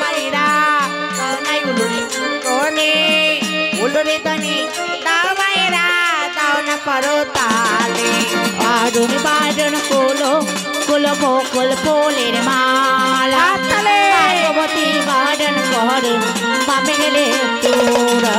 marida, tauna yuluri koni, uluri tani, tauma ira, tauna parotali. Adun badun kulo, kulo po kulo po lele mala. Atale, adu boti badun kori, mamele tura.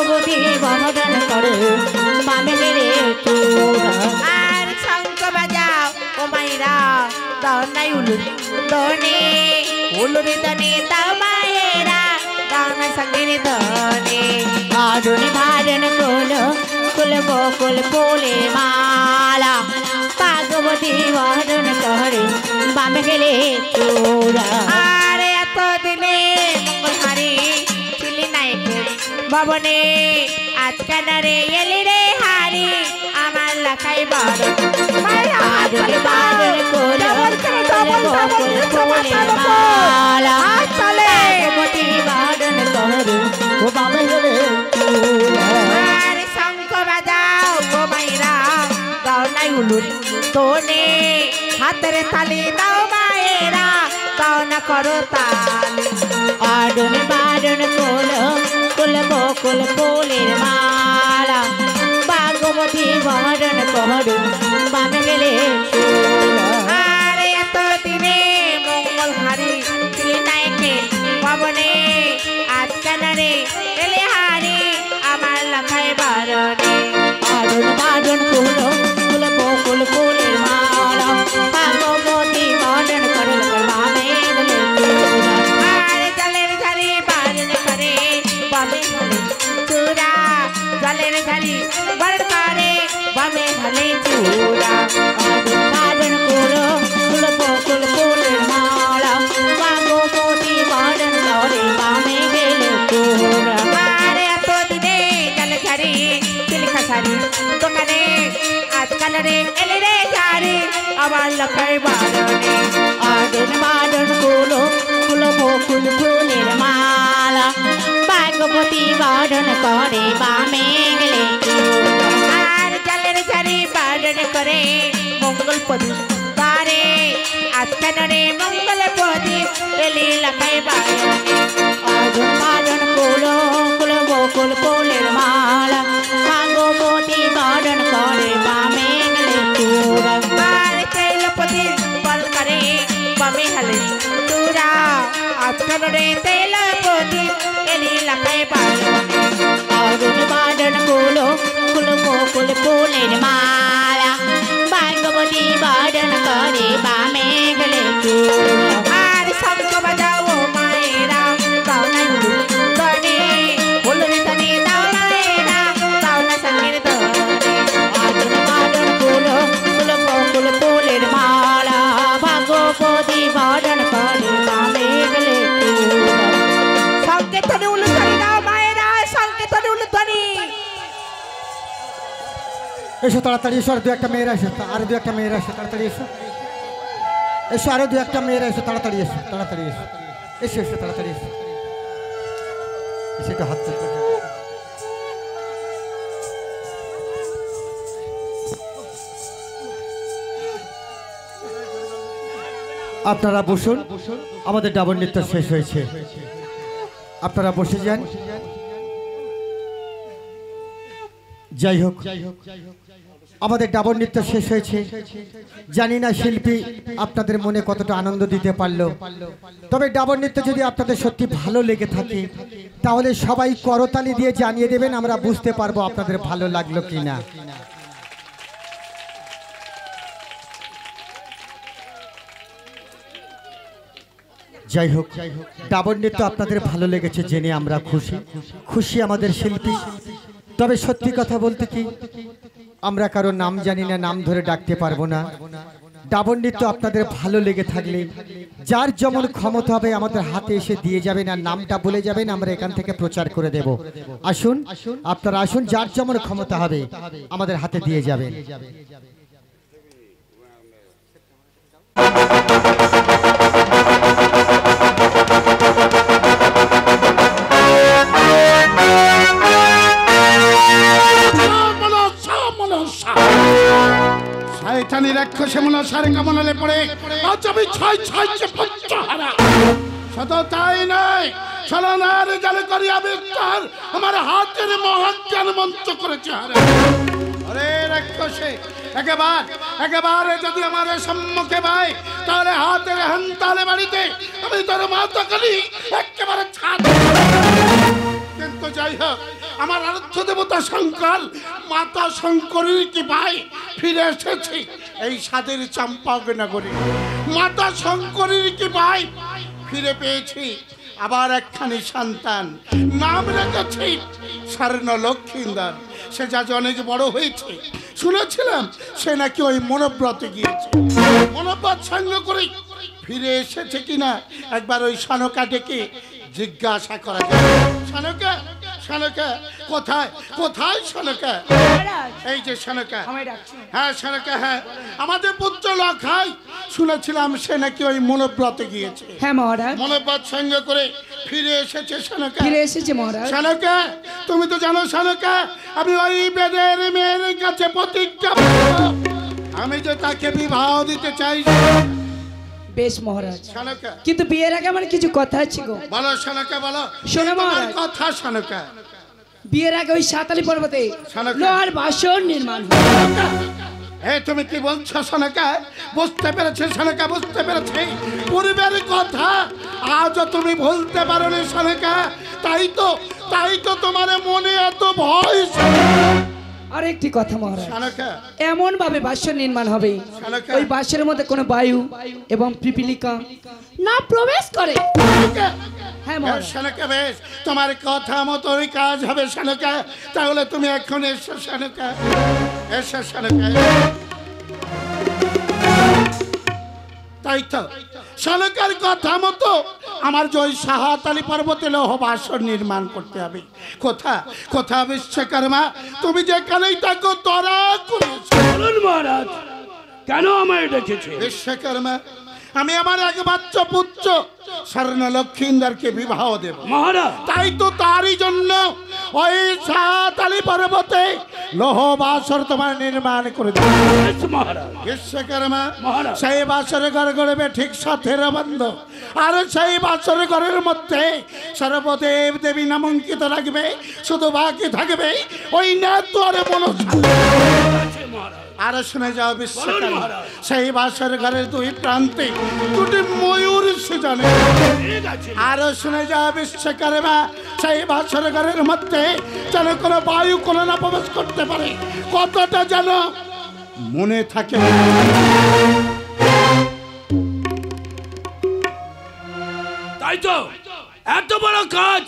ভাগবতী বাডন করে। বামে গেলে তোর আর শঙ্খ বাজাও ও মাইরা দাও নাই উলুরি দনে উলুরি দনে দাও মায়েরা দাও দনে। আডুন বাডন কুলো কুলো বকুল ফুলের মালা। ভাগবতী বাডন করে বামে গেলে তোর আরে এত দিনে মঙ্গল হারি ভবনে। আজকাল রে এলি রে হারি আমার লাখাই বড়। করে তোনে। হাতের তালি দাও মায়েরা দাও না করো তালি। আডুন বাডুন কুল বকুল ফুলের মালা। ভাগবতী বাডন করুন বামে গেলে হলে চূড়া আডুন বাডুন কুল কুল বকুল ফুলের মালা ভাগবতী বাডন করে বামে গেলে তোরা আরে এত দিনে বারণ করে মঙ্গল প্রদীপ তারে আজকাল রে মঙ্গল প্রদীপ এলি লাখায় বারণে আডন বাডন কুলো কুলো বকুল ফুলের মালা ভাগবতী বাডন করে বামে গেলে তোরা আর তেলপতি বল করে বামে হলে তুরা আজকাল রে তেলপতি এলি লাখায় বারণে আডন এসো তাড়াতাড়ি, এসো, আর দু একটা মেয়েরা এসো আর দু একটা মেয়েরা এসো, তাড়াতাড়ি এসো। এসো, আরও দু একটা মেয়েরা এসো, তাড়াতাড়ি এসো তাড়াতাড়ি এসো। এসো এসো, তাড়াতাড়ি এসো। এসে একটু হাত চাপো। আপনারা বসুন, আমাদের ডাবল নৃত্য শেষ হয়েছে। আপনারা বসে যান। যাই হোক, আমাদের ডাবর নৃত্য শেষ হয়েছে। জানি না শিল্পী আপনাদের মনে কতটা আনন্দ দিতে পারল। তবে ডাবর নৃত্য যদি আপনাদের সত্যি ভালো লেগে থাকে, তাহলে সবাই করতালি দিয়ে জানিয়ে দেবেন আমরা বুঝতে পারব আপনাদের ভালো লাগল কিনা। যাই হোক, ডাবর নৃত্য আপনাদের ভালো লেগেছে জেনে আমরা খুশি। খুশি আমাদের শিল্পী। তবে সত্যি কথা বলতে কি, আমরা কারও নাম জানি না, নাম ধরে ডাকতে পারব না। ডাবর নৃত্য আপনাদের ভালো লেগে থাকলে, যার যেমন ক্ষমতা হবে আমাদের হাতে এসে দিয়ে যাবেন আর নামটা বলে যাবেন, আমরা এখান থেকে প্রচার করে দেব। আসুন, আপনারা আসুন, যার যেমন ক্ষমতা হবে, আমাদের হাতে দিয়ে যাবেন। শ্যামলা সারে কামনালে পড়ে। আজ আমি ছয় ছয় চেপচ্ছ হারা শুধু তাই নয় ছলনার জাল করি আবিষ্কার আমার হাতের মহাজ্ঞান মঞ্চ করেছে হারা। আরে রাক্ষসে, একেবার, একেবারে যদি আমার সম্মুখে ভাই, তাহলে হাতের হান্তালে বাড়িতে আমি তোর মাথা করি একেবারে ছাদ। কিন্তু যাই হোক আমার আরাধ্য দেবতা শঙ্কর, মাতা শঙ্করীর কি ভাই ফিরে এসেছি। এই স্বাদের চম্পক নগরী মাতা শঙ্করীর কি ভাই ফিরে পেয়েছি। আবার একখানি সন্তান। নাম রেখেছি স্বর্ণ লক্ষ্মীন্দর সে যা যে অনেক বড় হয়েছে। শুনেছিলাম সে নাকি ওই মনোব্রতে গিয়েছে। মনোব্রত সঙ্গ করে ফিরে এসেছে কিনা একবার ওই সনকা ডেকে জিজ্ঞাসা করা যায় সনকা সনকা কোথায়? কোথায় সনকা এই যে সনকা হ্যাঁ সনকা হ্যাঁ। আমাদের পুত্র লখাই শুনেছিলাম সে নাকি ওই মনোব্রতে গিয়েছে। হ্যাঁ মহারাজ। মনোব্রত সঙ্গ করে ফিরে এসেছে সনকা ফিরে এসেছে মহারাজ। শানকা তুমি তো জানো শানকা আমি ওই বেদের মেয়ের কাছে প্রতিজ্ঞা। আমি যে তাকে বিবাহ দিতে চাই বেশ মহারাজ। কিন্তু বিয়ের আগে আমার কিছু কথা আছে গো। বলো শানকা বলো। শোনো মহারাজ। কথা শানকা। বিয়ের আগে ওই সাতালি পর্বতে। লোহার বাসন নির্মাণ। এ তুমি কি বলছো শানকা? বুঝতে পেরেছে শানকা বুঝতে পেরেছে। পূর্বের কথা আজও তুমি ভুলতে পারো নি শানকা। তাই তো তাই তো তোমার মনে এত ভয় আর একটি কথা মহারাজ। শানকা। এমন ভাবে বাসন নির্মাণ হবে। শানকা। ওই বাসের মধ্যে কোনো বায়ু এবং পিপিলিকা না প্রবেশ করে। শানকা। হ্যাঁ বেশ, বেশ। তোমার কথা মতো ওই কাজ হবে শানুকা। তাহলে তুমি এখন এসো শানুকা। এসো শানুকা। তাই তো। শানুকার কথা মতো আমার জয় সাহাত সাহাতালি পর্বতে লৌহ বাসন নির্মাণ করতে হবে। কোথা? কোথা বিশ্বকর্মা তুমি যেখানেই থাকো তোরা মহারাজ কেন আমায় ডেকেছে? বিশ্বকর্মা আমি আমার এক বাচ্চা পুত্র স্বর্ণ লক্ষ্মীন্দারকে বিবাহ দেব। মহারাজ! তাই তো তারই জন্য ওই সাত আলী পর্বতে লোহ বাসর তোমার নির্মাণ করে দেবে। বেশ বিশ্বকর্মা সেই বাসরে ঘর গড়বে ঠিক সাথের বন্ধ। আর সেই বাসরে ঘরের মধ্যে সর্বদেব দেবী নামাঙ্কিত রাখবে শুধু বাকি থাকবে ওই আছে মহারাজ আর শুনে যাও মহারাজ। সেই বাসর ঘরের দুই প্রান্তে দুটি ময়ূর সুজানে। আরও শুনে যাও বিশ্বকর্মা সেই বাসর ঘরের মধ্যে যেন কোনো বায়ু কোনো না প্রবেশ করতে পারে। কতটা যেন মনে থাকে। তাই তো? এত বড় কাজ।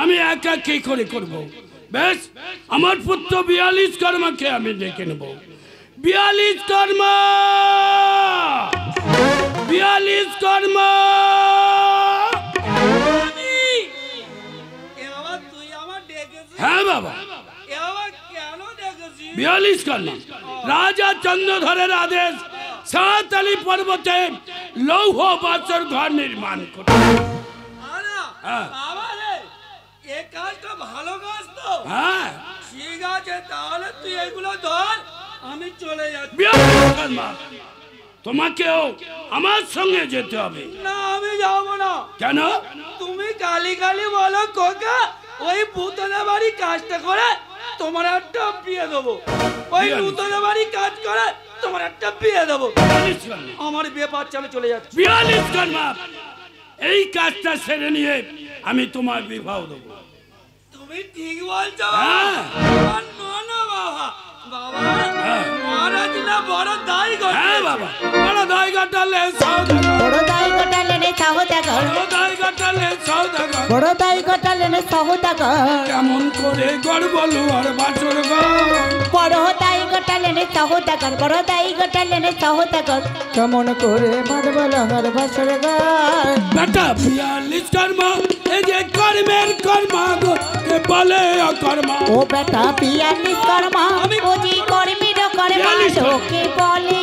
আমি একা কি করে করব? বেশ আমার পুত্র বিয়াল্লিশ কর্মাকে আমি ডেকে নেব। বিয়াল্লিশ কর্মা! বিয়াল্লিশ কর্মা! হ্যাঁ বাবা। বিয়াল্লিশ কর্মা। রাজা চন্দ্রধরের আদেশ সাঁতালি পর্বতে লৌহ বাসর ঘর নির্মাণ করে। হ্যাঁ। ভালো হ্যাঁ। ঠিক আছে তাহলে তুই এগুলো ধর আমি চলে যাচ্ছি। তোমাকেও আমার সঙ্গে যেতে হবে। না আমি যাব না। কেন? তুমি গালি গালি বলো কোকা ওই পুতনা বাড়ি কাজটা করে তোমার একটা বিয়ে দেবো। ওই? নূতন বাড়ি কাজ করে তোমার একটা বিয়ে দেবো। আমার বিয়ে পাচ্ছালে চলে যাচ্ছে। বিয়াল্লিশ এই কাজটা সেরে নিয়ে আমি তোমার বিবাহ দেবো। তুমি ঠিক বলছো। হ্যাঁ। বাবা না বাবা। বাবা মহারাজ না বড় দায়ী হ্যাঁ বাবা। বড় দায় সৌদাগর। বড় বড় দায় কাটালে সৌদাগর। বড় দাই গোটালেনে সহদাগর কেমন করে গর্ব আর বাছর গড় বড় গোটালেনে সহদাগর বড় দাই গোটালেনে সহদাগর। কেমন করে মারবল আমার বছর গান? বেটা বিয়াল্লিশ কর্ম এই যে কর্মের কর্মা গো কে বলে অকর্মা। ও বেটা কর্মা ও জি কর্মীর কর্মা। লোকে বলে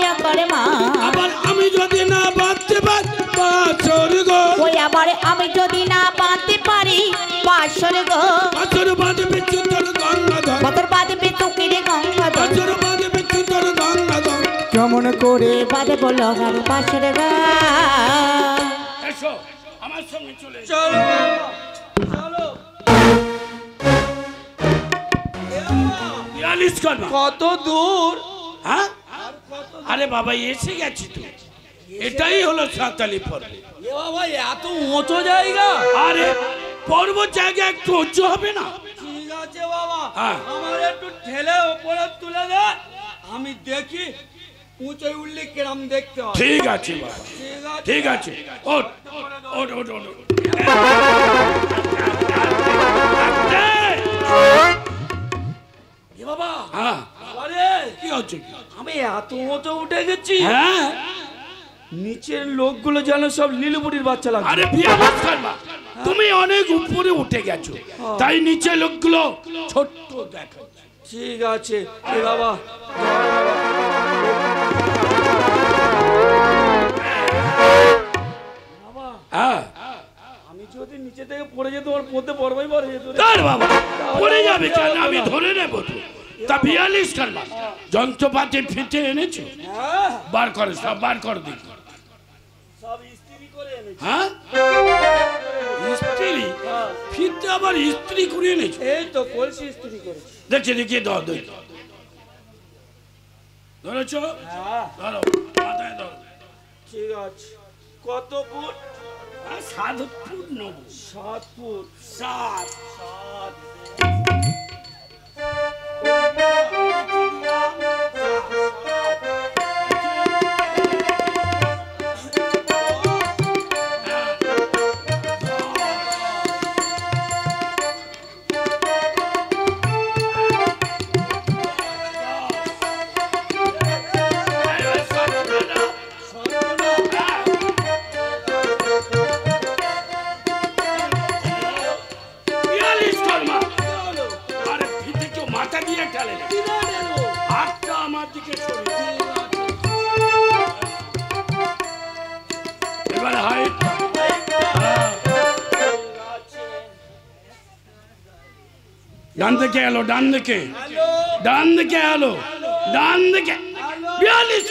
আবার আমি যদি না বাঁচতে পারি বাছর গো। ওই আবার আমি যদি না বাঁধতে পারি বাসর গো। কেমন করে বাঁধব লগার পাশের গা। আমার সঙ্গে চলে চলো। চলো কত দূর? হ্যাঁ? আরে বাবা এসে গেছি তো। এটাই হলো সাঁতালি পর্ব। এ বাবা এত উঁচু জায়গা। আরে পর্বত জায়গা একটু উঁচু হবে না? ঠিক আছে বাবা। হ্যাঁ। আমার একটু ঠেলে ওপরে তুলে দে। আমি দেখি উঁচু উঠলে কিরম দেখতে হয়? ঠিক আছে। ঠিক আছে। বাবা হ্যাঁ। আরে কি হচ্ছে? আমি এত উঁচু উঠে গেছি। হ্যাঁ। নিচের লোকগুলো যেন সব নীলপুরির বাচ্চা আরে করবা তুমি অনেক উপরে উঠে গেছো। তাই নিচে লোকগুলো ছোট্ট দেখা। ঠিক আছে। এ বাবা। যদি নিচে থেকে পড়ে যেত ওর মধ্যে পড়বাই পড়ে যেত তার বাবা পড়ে যাবে কেন? আমি ধরে নেব তো। তা বিয়াল্লিশ করবা যন্ত্রপাতি ফিটে এনেছো? হ্যাঁ। বার করে সব বার কর দেখি সব ইস্ত্রি করে এনেছি। হ্যাঁ? হ্যাঁ। ফিরতে আবার স্ত্রী করে এনেছো? এই তো কলসি ইস্ত্রি করেছি। দেখি দেখি দাও দেখি। ধরেছো? হ্যাঁ। ধরো মাথায় ধরো ঠিক আছে। কত ফুট? আর নেব সাধপুর সাত সাত ডান দিকে এলো ডান দিকে। ডান দিকে এলো ডান দিকে। বিয়াল্লিশ।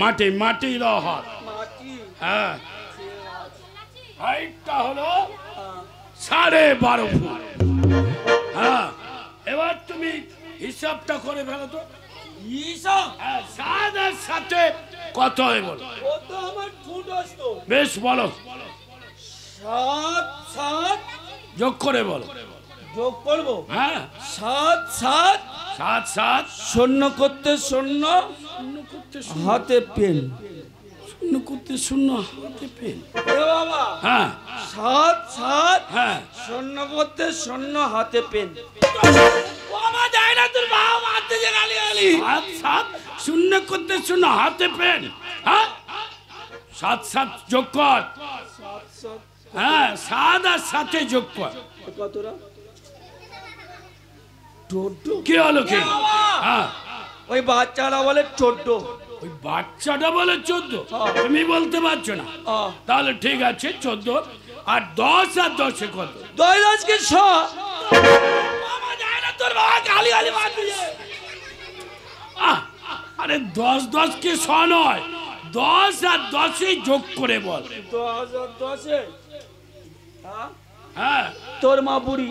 মাটি মাটি হাত। হ্যাঁ। হাইটটা হলো সাড়ে বারো ফুট। হ্যাঁ। এবার তুমি হিসাবটা করে ফেলো তো। হ্যাঁ, সাথে কত হয় বলো। বেশ বলো। সাত সাত। যোগ করে বলো। যোগ করব? হ্যাঁ। সাত সাত। সাত সাত। শূন্য করতে শূন্য। শূন্য করতে হাতে পেন। শূন্য করতে শূন্য হাতে পেন। বাবা। হ্যাঁ। সাত সাত। হ্যাঁ। শূন্য করতে শূন্য হাতে পেন। তোর বাবা মারতে যে গালি গালি সাত সাত শূন্য করতে শূন্য হাতে পেন হ্যাঁ সাত সাত যোগ কর হ্যাঁ সাত আর সাথে যোগ কর কি হলো কি হ্যাঁ ওই বাচ্চারা বলে চোদ্দ ওই বাচ্চাটা বলে চোদ্দ। তুমি বলতে পারছ না তাহলে ঠিক আছে চোদ্দ আর দশ আর দশে কত দশ দশকে ছ তোর বাবা গালি গালি মারতে আহ, আরে দশ দশ কে ছ নয়? দশ আর দশে যোগ করে বল। দশ আর দশে? হ্যাঁ? হ্যাঁ। তোর মা বুড়ি।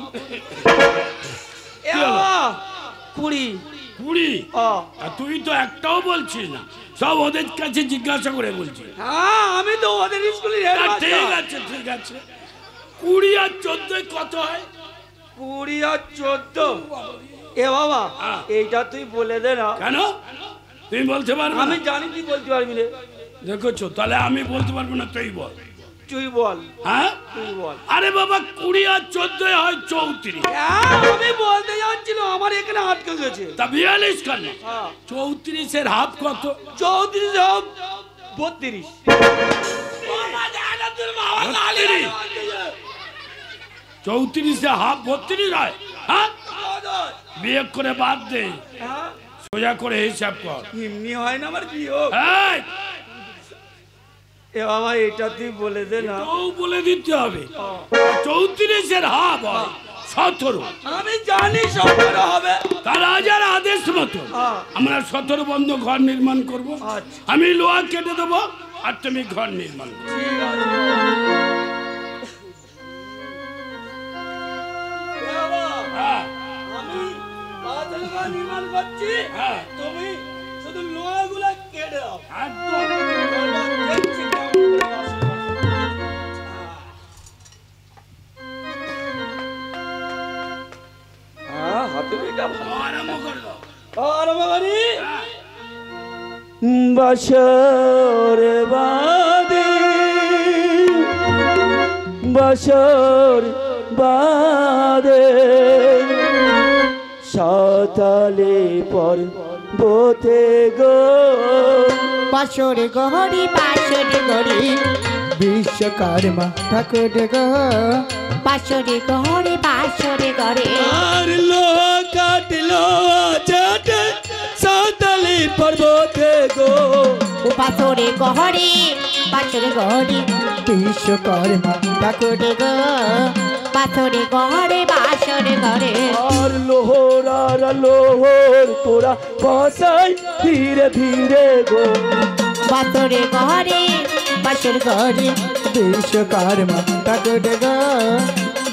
কুড়ি। কুড়ি। তুই তো একটাও বলছিস না। সব ওদের কাছে জিজ্ঞাসা করে বলছিস। হ্যাঁ আমি তো ওদের স্কুলে ঠিক আছে ঠিক আছে। কুড়ি আর চোদ্দ কত হয়? কুড়ি আর চোদ্দ। এ বাবা। এইটা তুই বলে দে না। কেন? তুমি বলতে পারবে আমি জানি তুই বলতে পারবি রে। দেখেছ? তাহলে আমি বলতে পারব না তুই বল। তুই বল। হ্যাঁ? তুই বল। আরে বাবা কুড়ি আর চোদ্দ হয় চৌত্রিশ। হ্যাঁ, আমি বলতে যাচ্ছিল আমার এখানে আটকে গেছে। তা বিয়াল্লিশ কেন? হ্যাঁ। চৌত্রিশের হাফ কত? চৌত্রিশ বত্রিশ। বত্রিশ। চৌত্রিশে হাফ বত্রিশ হয়। হ্যাঁ? বিয়ে করে বাদ দে। হ্যাঁ? সোজা করে হিসাব কর। এমনি হয় না আমার কি হোক এই, এ এ বাবা এটা তুই বলে দে না। ও বলে দিতে হবে। চৌত্রিশের হাফ হয় সতেরো। আমি জানি সতেরো হবে। তার রাজার আদেশ মতো। হ্যাঁ। আমরা সতেরো বন্ধ ঘর নির্মাণ করব। আচ্ছা। আমি লোহা কেটে দেবো আর তুমি ঘর নির্মাণ করবে করছি? হ্যাঁ। তুমি শুধু লোহাগুলো কেটে দাও। হ্যাঁ। বছর বাদে বছর বাদে। সাতালে পর বোতে গো। বাসর গহরি বাসর গড়ি বিশ্বকর্মা ঠাকুর গো। বাসর গহরি বাসর গড়ে আর লোহা কাটলো চাটে সাতালে পর্বতে গো। বাসরে গহরি বাসর গড়ি বিশ্বকর্মা ঠাকুর গো। বাসরে গহরে বাসর গড়ে আর লোহর আর লোহর তোরা বসাই ধীরে ধীরে গো। বাসরে গহরে বাসর গড়ি বিশ্বকর্মা ঠাকুর গো।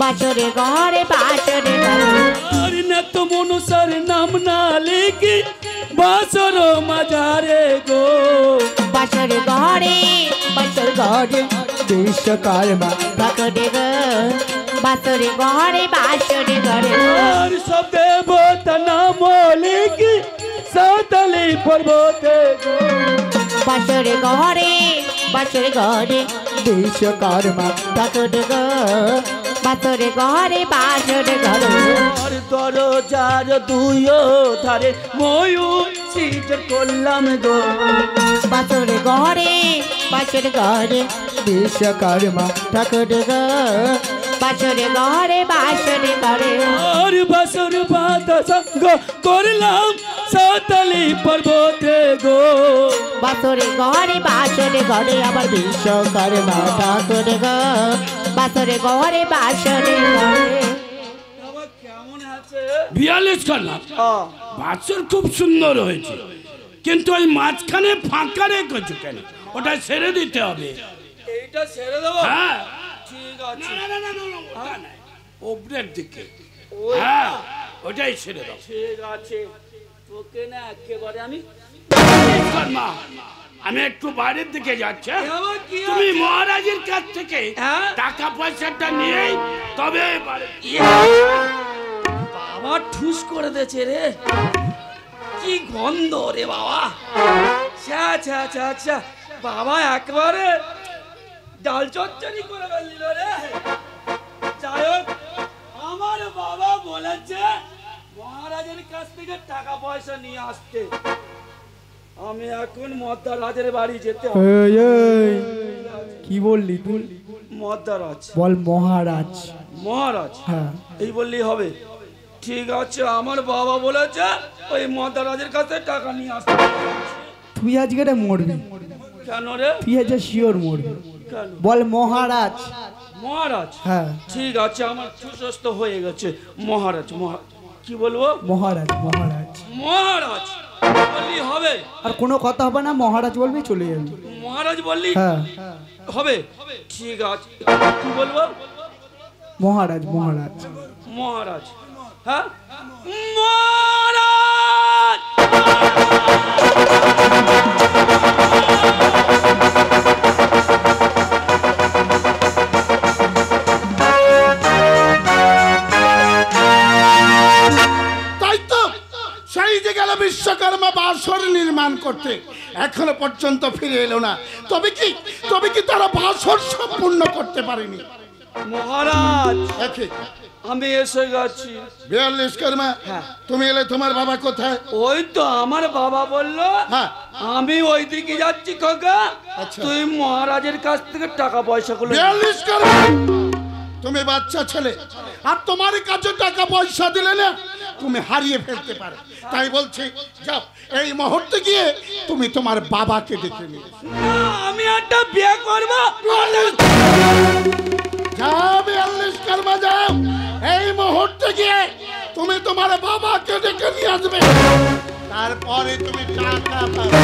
বাসরে গহরে বাসর গড়ে আর না তো মনুষার নাম না লিখি বাসর মাজারে গো। বাসরে গহরে বাসর গড়ে বিশ্বকর্মা ঠাকুর গো। বাসরে গহরে বাসর গড়ে আর সব দেবতা নাম লিখি সাতালি পর্বতে বাসরে গহরে বাসরে গড়ে বিশ্বকর্মা ঠাকুর গো বাসরে গহরে বাসর গড়ে আর দরজার দুইও ধারে ময়ূর সিজন করলাম গো। বাসরে গহরে বাসর গড়ে বিশ্বকর্মা ঠাকুর গো বাসরে গহরে বাসর গড়ে আর বাসর বাদ সঙ্গ করলাম সাতালি পর্বতে গো। বাসরে গহরে বাসরে গড়ে আবার বিশ্বকর্মা ঠাকুর গো। বাসরে গহরে বাসরে আছে? বিয়াল্লিশ করলাম বাছর খুব সুন্দর হয়েছে। কিন্তু ওই মাঝখানে ফাঁকা রেখেছো কেন? ওটা ছেড়ে দিতে হবে। এইটা ছেড়ে দেবো? হ্যাঁ। ঠিক আছে? না, না, না, না, ওটা। ওপরের দিকে। হ্যাঁ ওটাই ছেড়ে দাও। ঠিক আছে। তোকে না একেবারে আমি আমি একটু বাইরের দিকে যাচ্ছি হ্যাঁ? তুমি মহারাজের কাছ থেকে হ্যাঁ? টাকা পয়সাটা নিয়ে তবে বাবা ঠুস করে দিয়েছে রে। কি গন্ধ রে বাবা। আচ্ছা আচ্ছা আচ্ছা বাবা একবারে ডাল চচ্চড়ি করে ফেললিল রে। হোক আমার বাবা বলেছে মহারাজের কাছ থেকে টাকা পয়সা নিয়ে আসতে। আমি এখন মদ্দা রাজের বাড়ি যেতে কি বললি তুই? মদ্দা রাজ বল মহারাজ। মহারাজ? হ্যাঁ। এই বললেই হবে। ঠিক আছে আমার বাবা বলেছে ওই মদারাজের কাছে টাকা নিয়ে আসতে। তুই আজকে রে মরবি। কেন রে? তুই আজকে শিওর মরবি। বল মহারাজ। মহারাজ হ্যাঁ। ঠিক আছে আমার সুস্বাস্থ্য হয়ে গেছে। মহারাজ মহা কি বলব? মহারাজ মহারাজ। মহারাজ বললি হবে। আর কোনো কথা হবে না মহারাজ বলবি চলে যাবি। মহারাজ বললি হ্যাঁ। হবে। ঠিক আছে কি বলব? মহারাজ মহারাজ। মহারাজ হ্যাঁ? মহারাজ! বিশ্বকর্মা বাসর নির্মাণ করতে এখনও পর্যন্ত ফিরে এলো না। তবে কি? তবে কি তারা বাসর সম্পূর্ণ করতে পারেনি? মহারাজ আমি এসে গেছি। বিয়াল্লিশ কর্মা? তুমি এলে তোমার বাবা কোথায়? ওই তো আমার বাবা বলল হ্যাঁ। আমি ওই দিকে যাচ্ছি কাকা আচ্ছা। তুই মহারাজের কাছ থেকে টাকা পয়সা গুলো বিয়াল্লিশ কর্মা? তুমি বাচ্চা ছেলে আর তোমার কাছে টাকা পয়সা দিলে না তুমি হারিয়ে ফেলতে পারো। তাই বলছি যাও এই মুহূর্তে গিয়ে তুমি তোমার বাবাকে ডেকে নিয়ে আমি একটা বিয়ে করব। যাও বিয়াল্লিশ কর্মা যাও। এই মুহূর্তে গিয়ে তুমি তোমার বাবাকে ডেকে নিয়ে আসবে। তারপরে তুমি টাকা পাবে।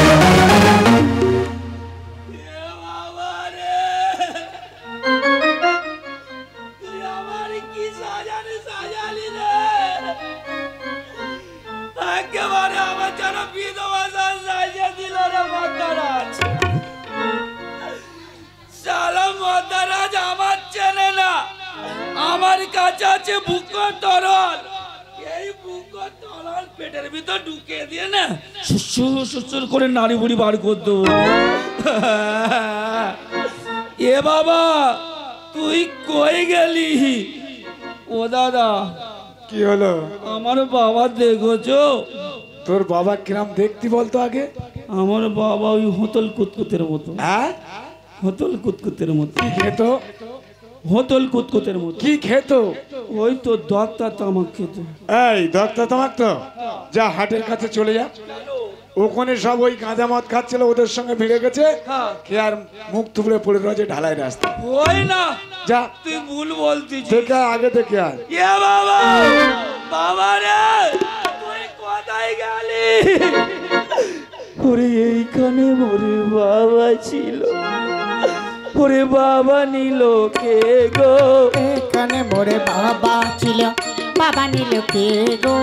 আমার কাছে আছে বুকর তরল। এই বুকর তরল পেটের ভিতর ঢুকিয়ে দিয়ে না সুসুর সুসুর করে নাড়ি বুড়ি বার করে দেবো। এ বাবা তুই কই গেলি? ও দাদা কি হলো? আমার বাবা দেখেছ? তোর বাবা কিরাম দেখতি বলতো আগে? আমার বাবা ওই হোতল কুতকুতের মতো। হ্যাঁ? হোতল কুতকুতের মতো। কি খেত হোতল কুতকুতের মতো। কি খেত? ওই তো দত্তা তামাক খেত। এই দত্ত তামাক তো? যা হাটের কাছে চলে যা। ওখানে সব ওই গাঁজা মদ খাচ্ছিল ওদের সঙ্গে ভিড়ে গেছে। হ্যাঁ। কে আর মুখ থুবড়ে পড়ে রয়েছে ঢালাই রাস্তা ওই না যা। তুই ভুল বলতিস থেকে আয়, আগে থেকে আর এ বাবা! বাবা রে! তুই কোথায় গেলি? ওরে এইখানে মোরে বাবা ছিল। ওরে বাবা নিল কে গো? এখানে মোরে বাবা ছিল। বাবা নিল কে গো?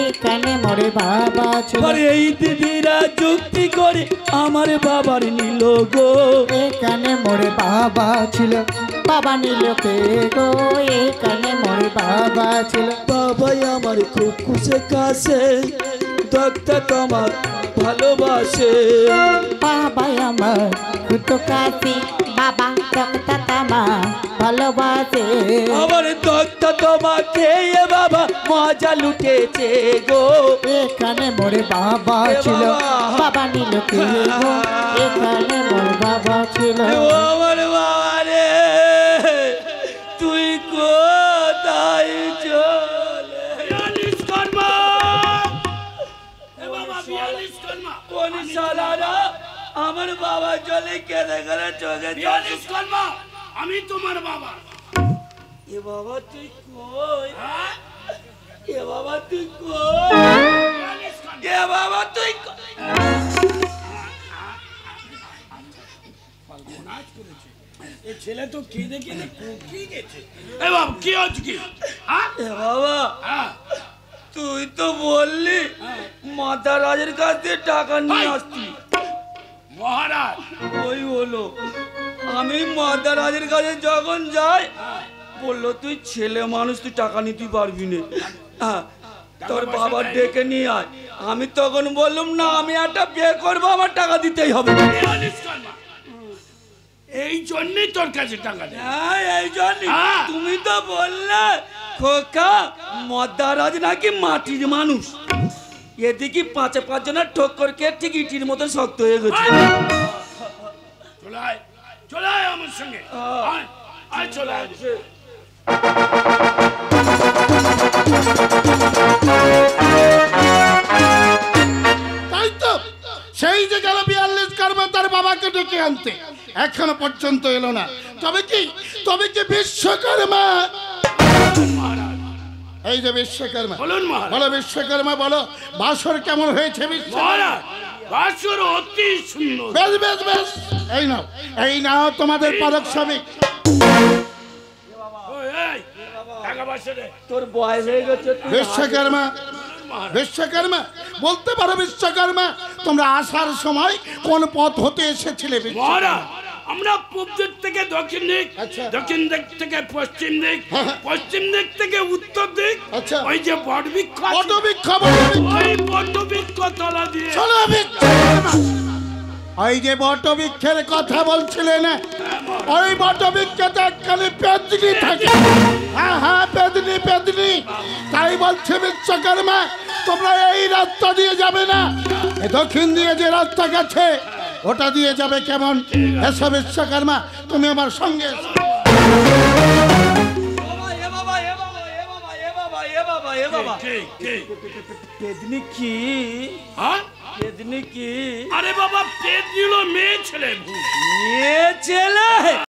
এখানে মোরে বাবা ছিল। আরে এই দিদিরা যুক্তি করে আমার বাবার নিল গো। এখানে মোরে বাবা ছিল। বাবা নিল কে গো? এখানে মোরে বাবা ছিল। বাবাই আমার খুব খুশে কাছে ডাক্তার তোমার ভালোবাসে। বাবা আমার খুতো কাশি বাবা তক্তা তামা ভালোবাসে। আমার ডাক্তার তোমাকে এ বাবা মজা লুটেছে গো। এখানে মোরে বাবা ছিল বাবা। নিল কে গো? এখানে মোরে বাবা ছিল। আমার বাবা রে তুই কোথায় চলে? কোন সালারা আমার বাবা চলে কেঁদে করে চোখে চলে আমি তোমার বাবা। এ বাবা তুই কই? এ বাবা তুই কই? এ বাবা তুই কই? এ ছেলে তো কেঁদে কেঁদে কুকিয়ে গেছে। এ বাবা কি হচ্ছে কি? হ্যাঁ? এ বাবা হ্যাঁ। তুই তো বললি মাতা রাজের কাছ থেকে টাকা নিয়ে আসতি। মহারাজ। ওই হলো আমি মাতা রাজের কাছে যখন যাই বলল তুই ছেলে মানুষ তুই টাকা নিতে পারবি না। হ্যাঁ, তোর বাবা ডেকে নিয়ে আয়। আমি তখন বললাম না আমি একটা বিয়ে করব আমার টাকা দিতেই হবে। এই জন্যই তোর কাছে টাকা হ্যাঁ এই জন্য হ্যাঁ। তুমি তো বললে খোকা মদ্দারাজ নাকি মাটির মানুষ? এদিকে পাঁচে পাঁচ জনের ঠক্কর খেয়ে ঠিক ইটির মতো শক্ত হয়ে গেছে। আমার সঙ্গে। আয় তাই তো সেই যে গেল বিয়াল্লিশ কর্মা তার বাবাকে ডেকে আনতে। এখনও পর্যন্ত এলো না। তবে কি তবে কি বিশ্বকর্মা? এই যে বিশ্বকর্মা। বলুন মহারাজ। বলো বিশ্বকর্মা বলো। বাসর কেমন হয়েছে মহারাজ অতি সুন্দর। বেশ বেশ বেশ। এই নাও এই নাও তোমাদের পালক। তোর বয়স হয়ে গেছে বিশ্বকর্মা বিশ্বকর্মা বলতে পারো বিশ্বকর্মা তোমরা আসার সময় কোন পথ হতে এসেছিলে বিশ্বকর্মা? আমরা পূব দিক থেকে দক্ষিণ দিক আচ্ছা। দক্ষিণ দিক থেকে পশ্চিম দিক হ্যাঁ, হ্যাঁ। পশ্চিম দিক থেকে উত্তর দিক আচ্ছা। ওই যে বটবৃক্ষ বটবৃক্ষ। ওই বটবৃক্ষ তলা দিয়ে ওই যে বটবৃক্ষের কথা বলছিলে না ওই বটবৃক্ষতে একখানি পেদনি থাকে হ্যাঁ হ্যাঁ পেদনি পেদনি তাই বলছে বিশ্বকর্মা তোমরা এই রাস্তা দিয়ে যাবে না দক্ষিণ দিয়ে যে রাস্তা গেছে ওটা দিয়ে যাবে কেমন? এসব বিশ্বকর্মা তুমি আমার সঙ্গে কি? হ্যাঁ? আরে বাবা পেদ নিল মেয়ে ছেলে। মেয়ে ছেলে?